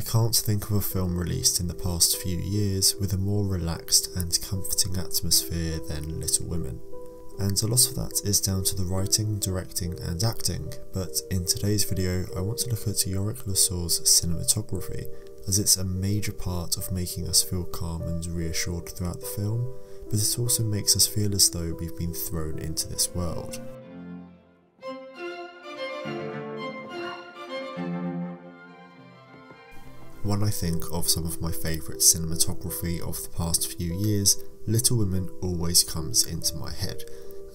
I can't think of a film released in the past few years with a more relaxed and comforting atmosphere than Little Women. And a lot of that is down to the writing, directing and acting, but in today's video I want to look at Yorick Le cinematography, as it's a major part of making us feel calm and reassured throughout the film, but it also makes us feel as though we've been thrown into this world. When I think of some of my favourite cinematography of the past few years, Little Women always comes into my head,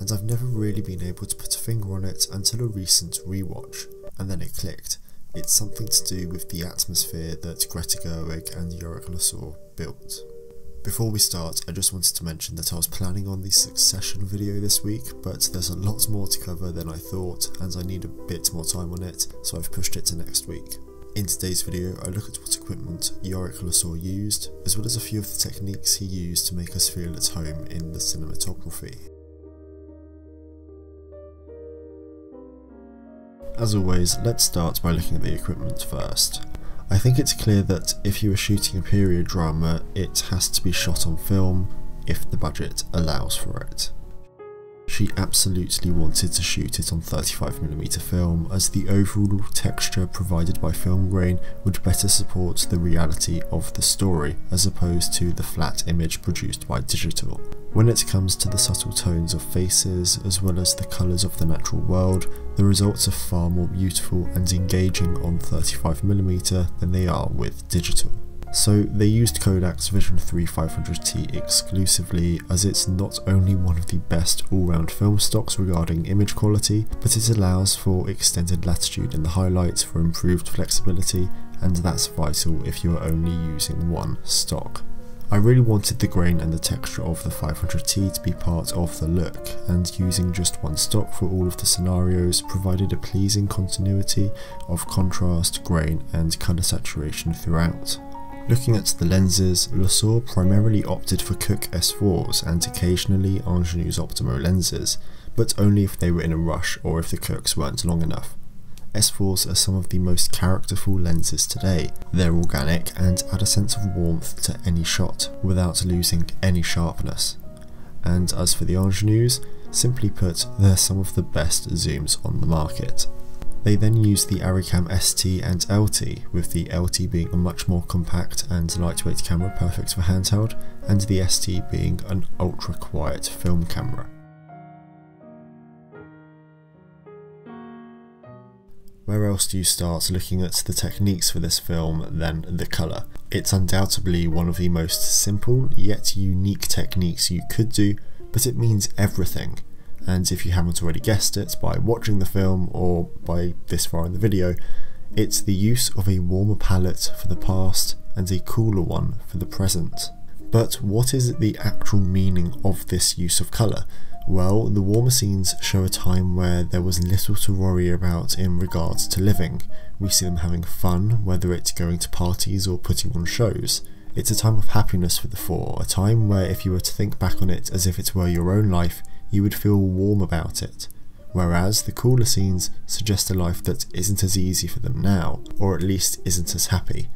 and I've never really been able to put a finger on it until a recent rewatch, and then it clicked. It's something to do with the atmosphere that Greta Gerwig and Yorick Le Saux built. Before we start, I just wanted to mention that I was planning on the Succession video this week, but there's a lot more to cover than I thought, and I need a bit more time on it, so I've pushed it to next week. In today's video, I look at what equipment Yorick Le Saux used, as well as a few of the techniques he used to make us feel at home in the cinematography. As always, let's start by looking at the equipment first. I think it's clear that if you are shooting a period drama, it has to be shot on film if the budget allows for it. She absolutely wanted to shoot it on 35mm film as the overall texture provided by film grain would better support the reality of the story as opposed to the flat image produced by digital. When it comes to the subtle tones of faces as well as the colours of the natural world, the results are far more beautiful and engaging on 35mm than they are with digital. So they used Kodak's Vision 3 500T exclusively as it's not only one of the best all-round film stocks regarding image quality, but it allows for extended latitude in the highlights for improved flexibility and that's vital if you are only using one stock. I really wanted the grain and the texture of the 500T to be part of the look, and using just one stock for all of the scenarios provided a pleasing continuity of contrast, grain and colour saturation throughout. Looking at the lenses, Le primarily opted for Cooke S4s and occasionally Angenieux Optimo lenses, but only if they were in a rush or if the Cookes weren't long enough. S4s are some of the most characterful lenses today. They're organic and add a sense of warmth to any shot without losing any sharpness. And as for the Angenieux, simply put, they're some of the best zooms on the market. They then used the Arricam ST and LT, with the LT being a much more compact and lightweight camera perfect for handheld, and the ST being an ultra quiet film camera. Where else do you start looking at the techniques for this film than the colour? It's undoubtedly one of the most simple yet unique techniques you could do, but it means everything and if you haven't already guessed it by watching the film or by this far in the video, it's the use of a warmer palette for the past and a cooler one for the present. But what is the actual meaning of this use of colour? Well, the warmer scenes show a time where there was little to worry about in regards to living. We see them having fun, whether it's going to parties or putting on shows. It's a time of happiness for the four, a time where if you were to think back on it as if it were your own life, you would feel warm about it, whereas the cooler scenes suggest a life that isn't as easy for them now, or at least isn't as happy.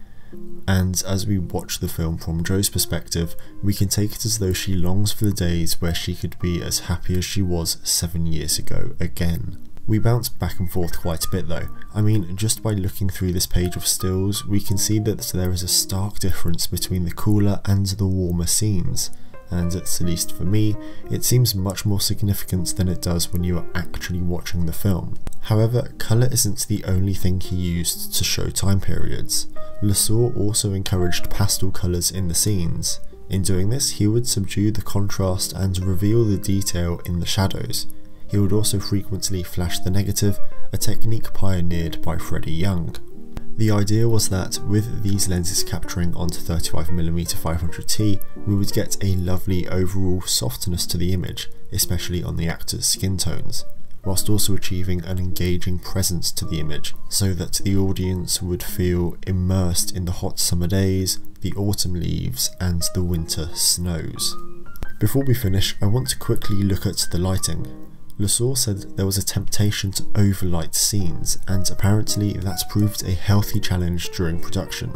And as we watch the film from Jo's perspective, we can take it as though she longs for the days where she could be as happy as she was seven years ago again. We bounce back and forth quite a bit though. I mean, just by looking through this page of stills, we can see that there is a stark difference between the cooler and the warmer scenes and at least for me, it seems much more significant than it does when you are actually watching the film. However, colour isn't the only thing he used to show time periods. Le Saux also encouraged pastel colours in the scenes. In doing this, he would subdue the contrast and reveal the detail in the shadows. He would also frequently flash the negative, a technique pioneered by Freddie Young. The idea was that with these lenses capturing onto 35mm 500T, we would get a lovely overall softness to the image, especially on the actors' skin tones, whilst also achieving an engaging presence to the image, so that the audience would feel immersed in the hot summer days, the autumn leaves, and the winter snows. Before we finish, I want to quickly look at the lighting. Le Saux said there was a temptation to overlight scenes, and apparently that's proved a healthy challenge during production.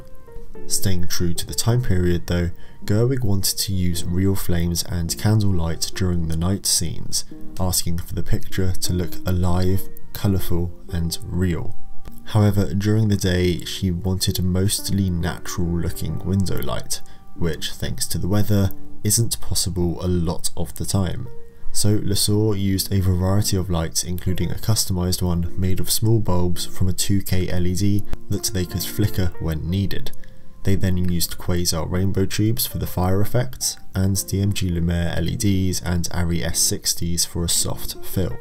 Staying true to the time period though, Gerwig wanted to use real flames and candlelight during the night scenes, asking for the picture to look alive, colourful and real. However, during the day she wanted mostly natural looking window light, which thanks to the weather isn't possible a lot of the time. So Le Saux used a variety of lights including a customised one made of small bulbs from a 2K LED that they could flicker when needed. They then used quasar rainbow tubes for the fire effects, and DMG Lumiere LEDs and ARRI S60s for a soft fill.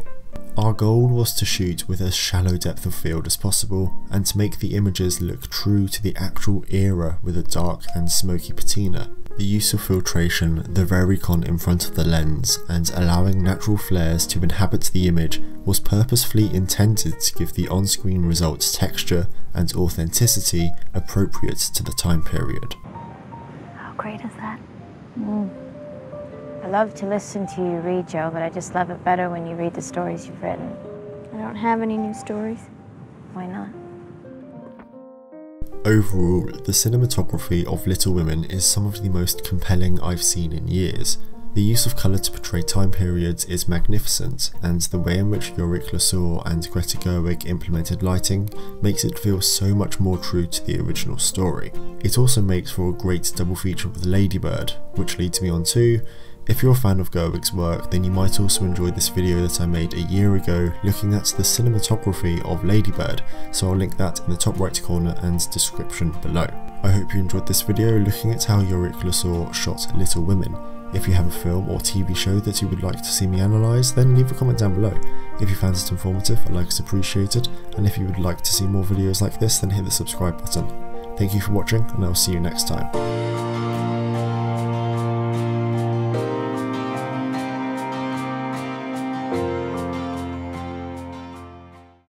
Our goal was to shoot with as shallow depth of field as possible, and to make the images look true to the actual era with a dark and smoky patina. The use of filtration, the Varicon in front of the lens, and allowing natural flares to inhabit the image was purposefully intended to give the on-screen results texture and authenticity appropriate to the time period. How great is that? Mm. I love to listen to you read, Jo, but I just love it better when you read the stories you've written. I don't have any new stories. Why not? Overall, the cinematography of Little Women is some of the most compelling I've seen in years. The use of colour to portray time periods is magnificent, and the way in which Yorick Le Saux and Greta Gerwig implemented lighting makes it feel so much more true to the original story. It also makes for a great double feature with Ladybird, which leads me on to if you're a fan of Gerwig's work, then you might also enjoy this video that I made a year ago looking at the cinematography of Ladybird, so I'll link that in the top right corner and description below. I hope you enjoyed this video looking at how Yorick Le Saux shot Little Women. If you have a film or TV show that you would like to see me analyse, then leave a comment down below. If you found it informative, a like is appreciated, and if you would like to see more videos like this, then hit the subscribe button. Thank you for watching, and I will see you next time.